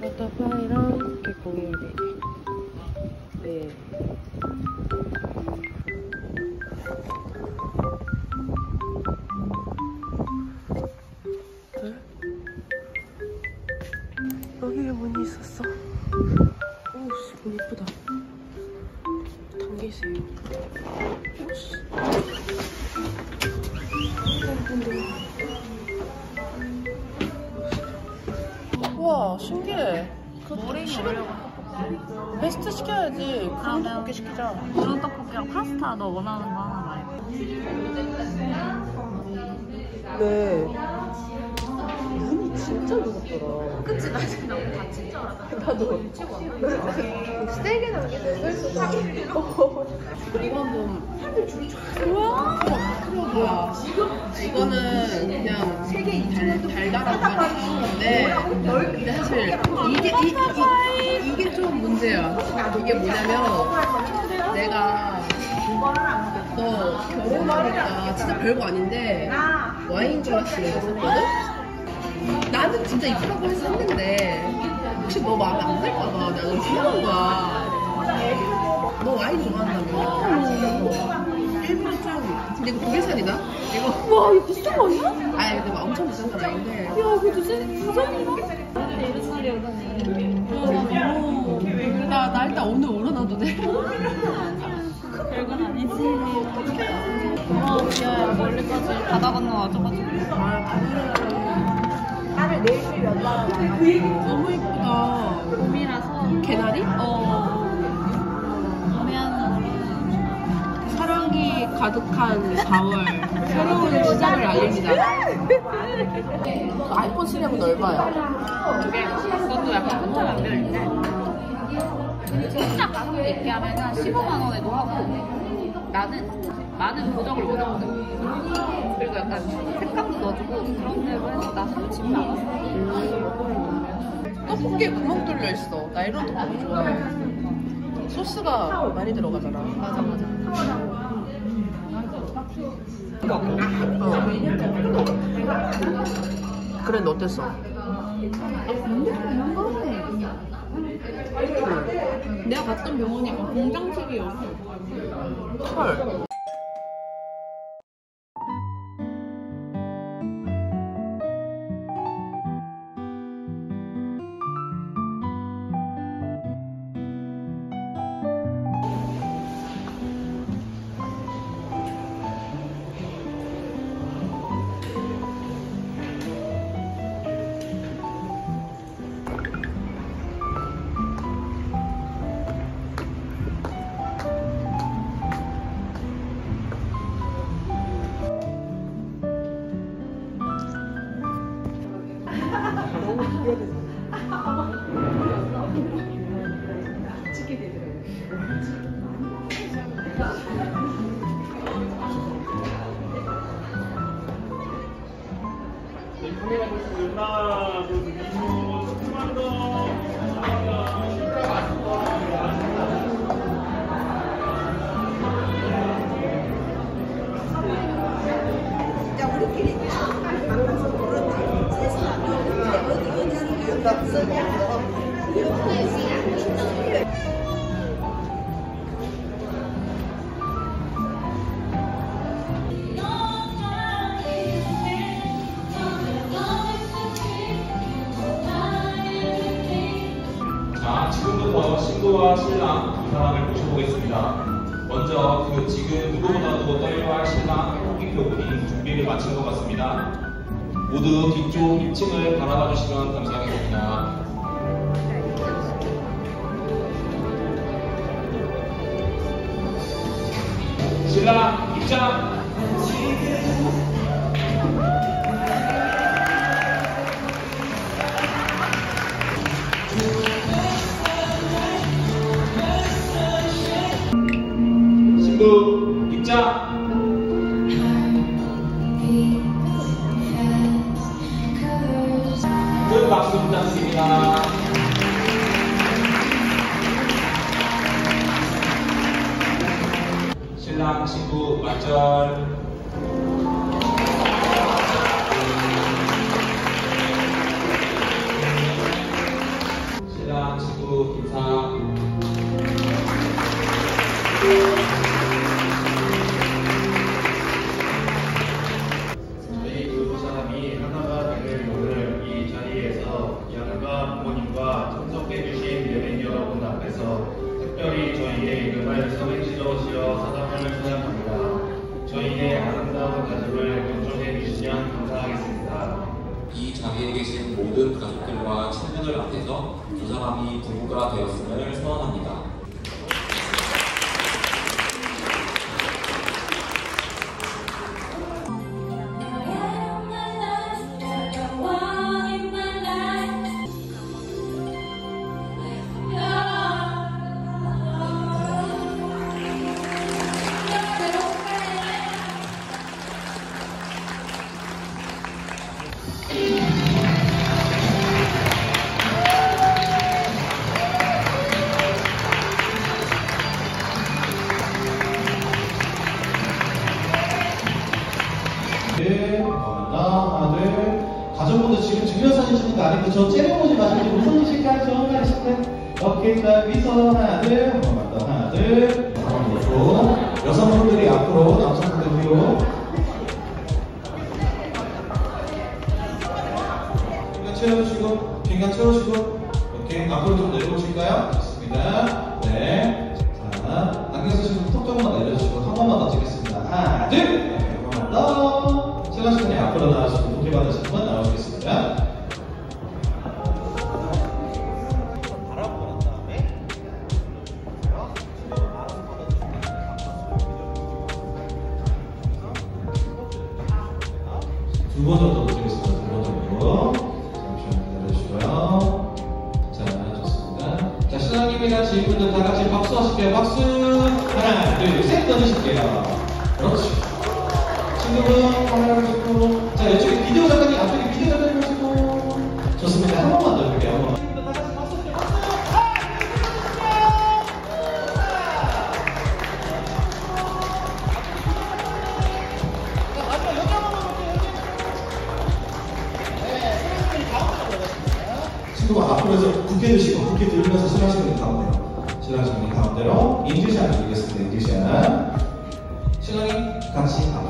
버터파이랑 개공유리. 네. 둘. 신기해. 머랭이 올려고. 베스트 시켜야지. 아, 그런 네. 떡볶이 시키자. 그런 떡볶이랑 파스타 너 원하는 거 하나 말해. 네. 진짜 무섭더라. 그치 나 지금 너무 다친 줄 알았다. 나도. 세게 남기는 수가 이건 좀 하늘 줄이 쫙. 우와. 뭐야? 이거는 그냥 색이 달, 달달하고 하는 건데 근데 사실 이게 이, 이, 이게 좀 문제야. 이게 뭐냐면 내가 너 결혼하니까 진짜 별거 아닌데 와인 글라스를 샀거든? 진짜 이쁘다고 해서 샀는데 혹시 너 마음에 안 들까봐 내가 너무 귀여운 거야 너 와인 좋아한다며 일부러 좀 근데 이거 국내산이다? 이거 와 이거 비싼 거 아니야? 아니 근데 막 엄청 비싼 건 아닌데 야? 이런 날이 오다니. 나, 나 일단 오늘 오르나도 돼 별건 아니지. 와 귀여워. 멀리까지 바다 건너 와줘가지고. 너무 이쁘다 봄이라서. 개나리? 어. 봄이한 사랑이 가득한 4월 새로운 시작을 알립니다 아이폰 11은 얼마야? 이게 그것도 약간 혼자 연결인데 진짜 가격 있게 하면 한 15만 원에도 하고 나는 많은 보정을 원하거든 그리고 약간 색감도 넣어주고 그런 대로 해서 나 30만 원 떡볶이에 구멍 뚫려 있어. 나 이런 떡볶이 좋아해. 소스가 많이 들어가잖아. 맞아 맞아 어. 그랬는데 어땠어? 내가 갔던 병원이 약간 공장식이어서 헐. dân dân dân dân dân dân dân dân dân 신부와 신랑 두 사람을 모셔보겠습니다. 먼저 그 지금 누구보다도 떨려할 신랑 홍기표 군이 준비를 마친 것 같습니다. 모두 뒤쪽 2층을 바라봐 주시면 감사하겠습니다. 신랑 입장! 신부 입장! 큰 박수 부탁드립니다. 친구 맞절. 신랑 친구 인사. 주시면 감사하겠습니다. 이 자리에 계신 모든 가족들과 친구들 앞에서 두 사람이 부부가 되었음을 소원합니다. 하나, 둘. 가족분들 지금 증명사진 찍는 거 아니고 저 째려보지 마시고? 저 하나 있을 때. 오케이, 자, 위서 하나, 둘. 한 번만 더, 하나, 둘. 한번 놓고. 여성분들이 앞으로, 남성분들 뒤로. 빈간 채워주시고, 빈간 채워주시고. 오케이, 앞으로 좀 내려오실까요? 좋습니다. 네. 자, 안경 쓰시고 턱 조금만 내려주시고, 한 번만 더 찍겠습니다. 하나, 둘. 한 번만 더. 신랑이 앞으로 복귀 받으시는 분 나오시겠습니다. 두 번 정도 드리겠습니다. 두 번 정도. 잠시만 기다려주시고요. 자, 좋습니다. 자, 신랑님이랑 지인분들 다 같이 박수 하실게요. 박수! 하나, 둘, 셋 떠드실게요. 그렇 지. 친구분, 카메라 보시고. 자, 이쪽에 비디오 작가님, 앞쪽에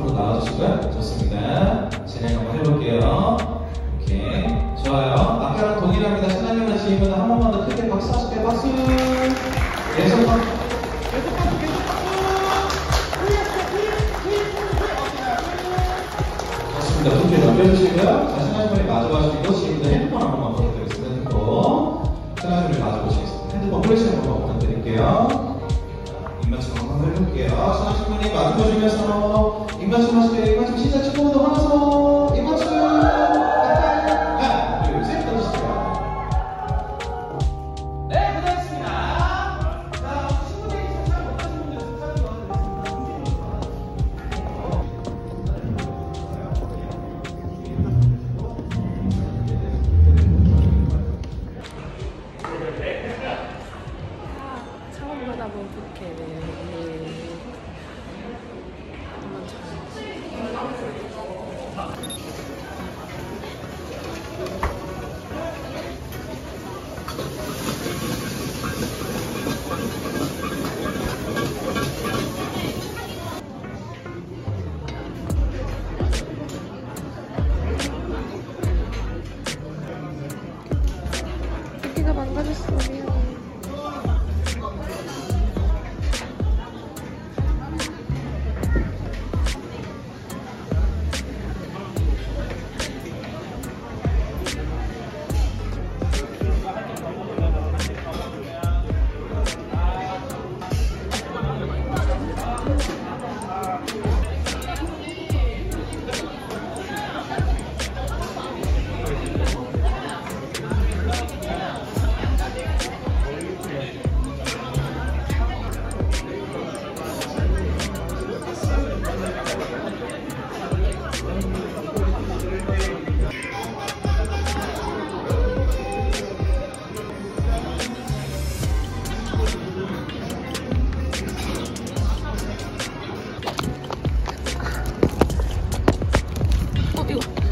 앞으로 나와주시고요 좋습니다 진행 한번 해볼게요 오케이 좋아요 아까랑 동일합니다 신랑이랑 지인분 한 번만 더 크게 박수 하실게요 박수 계속 박수 계속 박수 계속 박수 좋습니다. 두개 넘겨주시고요. 자, 신랑분이 마주하시고 지금부터 핸드폰 한 번만 부탁드리겠습니다. 핸드폰. 신랑분이 마주보시겠습니다. 핸드폰 플래시 한 번만 부탁드릴게요. 입맞춤 한번 해볼게요. 신랑분이 마주보시면서 입맞춤 하실게요. 입맞춤 시작 축구도 하면서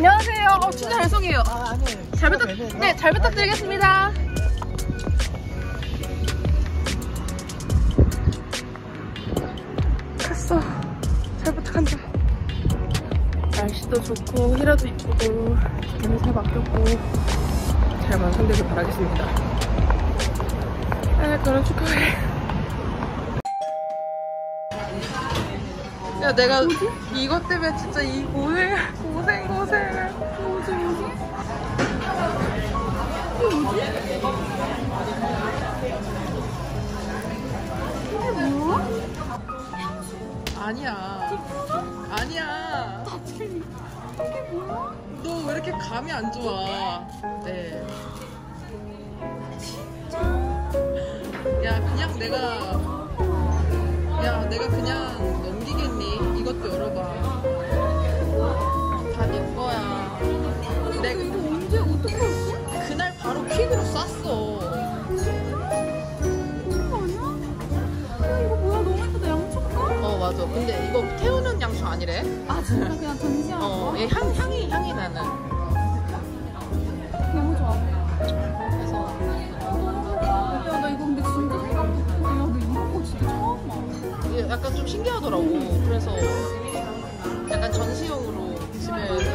안녕하세요. 어, 진짜 죄송해요. 잘 부탁, 네, 잘 부탁드리겠습니다. 갔어. 잘 부탁한다. 날씨도 좋고, 히라도 이쁘고, 잘 바뀌었고, 잘 완성되길 바라겠습니다. 아, 결혼 축하해. 야, 내가 이것 때문에 진짜 이 고생, 고생, 고생을. 뭐지, 뭐지? 이게 뭐야? 아니야. 아니야. 이게 뭐야? 너 왜 이렇게 감이 안 좋아? 네. 야, 그냥 내가 야, 내가 그냥 넘기겠니? 이것도 열어봐. 다 내 거야. 내가 이거 언제 어떻게 했어? 그날 바로 퀵으로 쐈어. 이거 뭐야 너무 예쁘다 양초가? 어, 맞아. 근데 이거 태우는 양초 아니래? 아 진짜 그냥 전시하는 어? 얘 향, 향이, 향이 나는. 보니까 좀 신기하더라고. 그래서 약간 전시용으로 집에